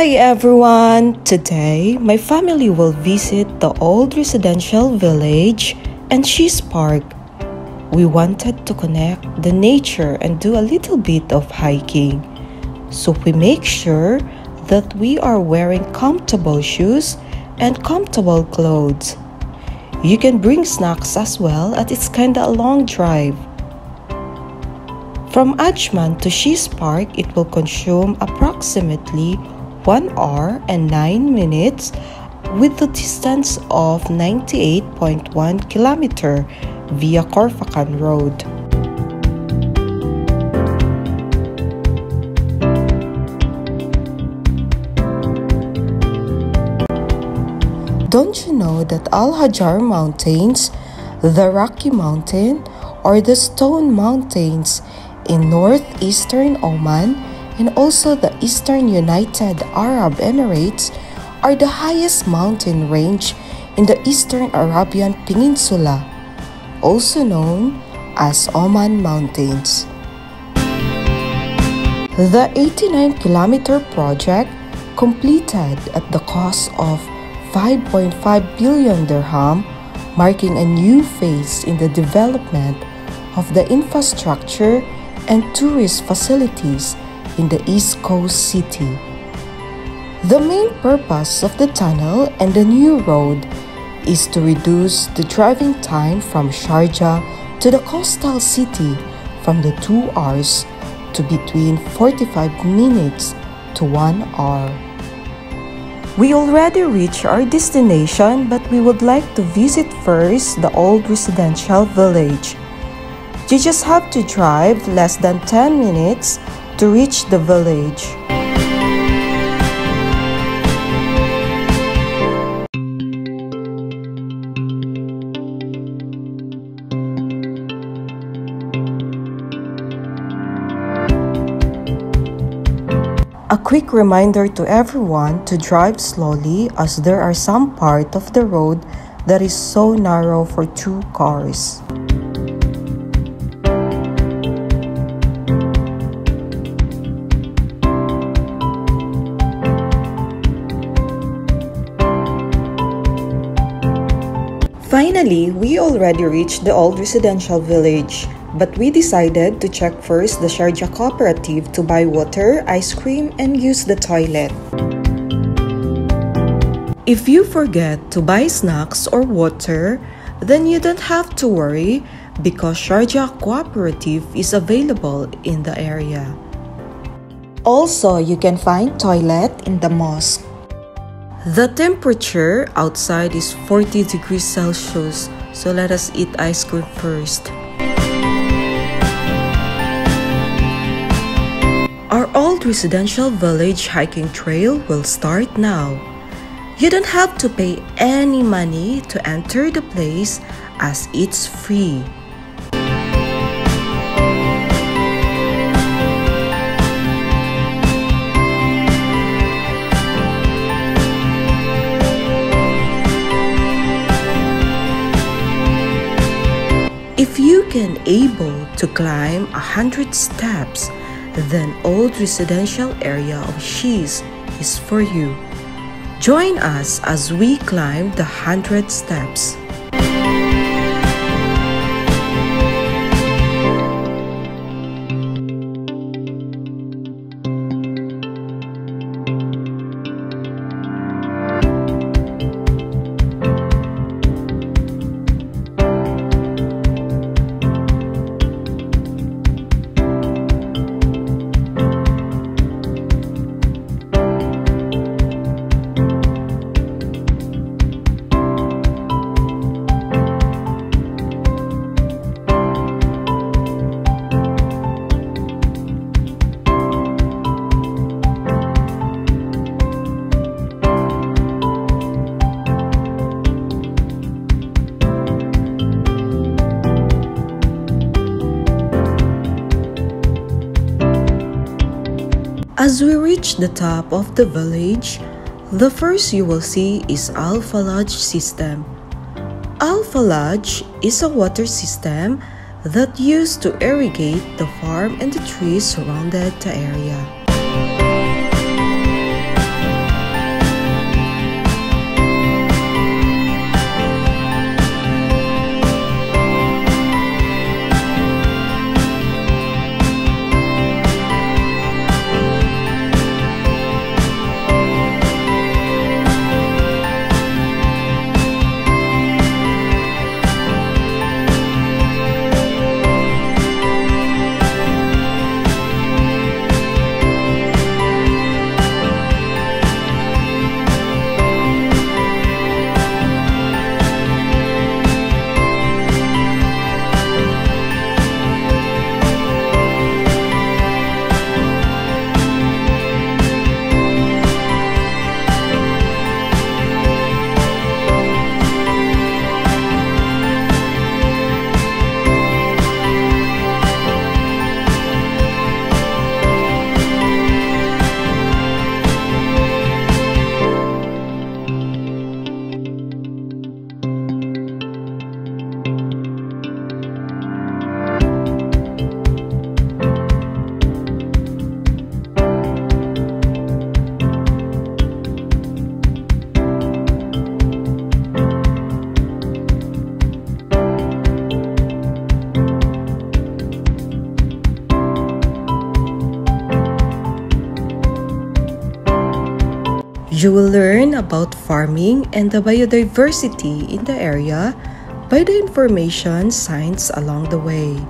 Hi everyone! Today, my family will visit the old residential village and Shees Park. We wanted to connect the nature and do a little bit of hiking. So we make sure that we are wearing comfortable shoes and comfortable clothes. You can bring snacks as well as it's kinda a long drive. From Ajman to Shees Park, it will consume approximately 1 hour and 9 minutes with the distance of 98.1 kilometer via Khorfakkan Road. Don't you know that Al Hajar Mountains, the Rocky Mountain, or the Stone Mountains in northeastern Oman and also the Eastern United Arab Emirates are the highest mountain range in the Eastern Arabian Peninsula, also known as Oman Mountains. The 89 kilometer project completed at the cost of 5.5 billion dirham, marking a new phase in the development of the infrastructure and tourist facilities in the East Coast city. The main purpose of the tunnel and the new road is to reduce the driving time from Sharjah to the coastal city from the 2 hours to between 45 minutes to 1 hour. We already reached our destination but we would like to visit first the old residential village. You just have to drive less than 10 minutes to reach the village. A quick reminder to everyone to drive slowly as there are some part of the road that is so narrow for two cars. Finally, we already reached the old residential village, but we decided to check first the Sharjah cooperative to buy water, ice cream, and use the toilet. If you forget to buy snacks or water, then you don't have to worry because Sharjah cooperative is available in the area. Also, you can find toilet in the mosque. The temperature outside is 40 degrees Celsius, so let us eat ice cream first. Our old residential village hiking trail will start now. You don't have to pay any money to enter the place as it's free. Can able to climb a hundred steps, then old residential area of Shees is for you. Join us as we climb the hundred steps. As we reach the top of the village, the first you will see is Al Falaj system. Al Falaj is a water system that used to irrigate the farm and the trees surrounded the area. You will learn about farming and the biodiversity in the area by the information signs along the way.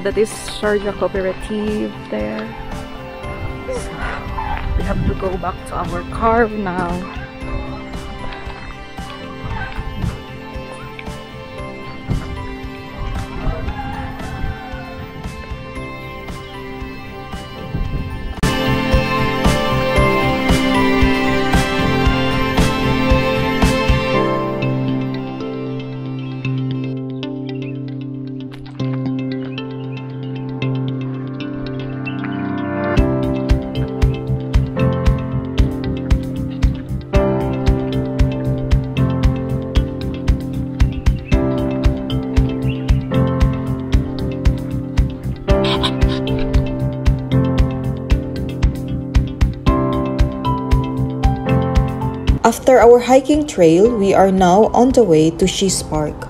So that is Sharjah Cooperative there. So we have to go back to our car now. After our hiking trail, we are now on the way to Shees Park.